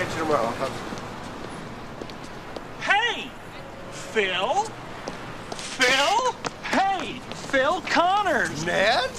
catch you tomorrow. Hey! Phil? Phil? Hey! Phil Connors! Ned?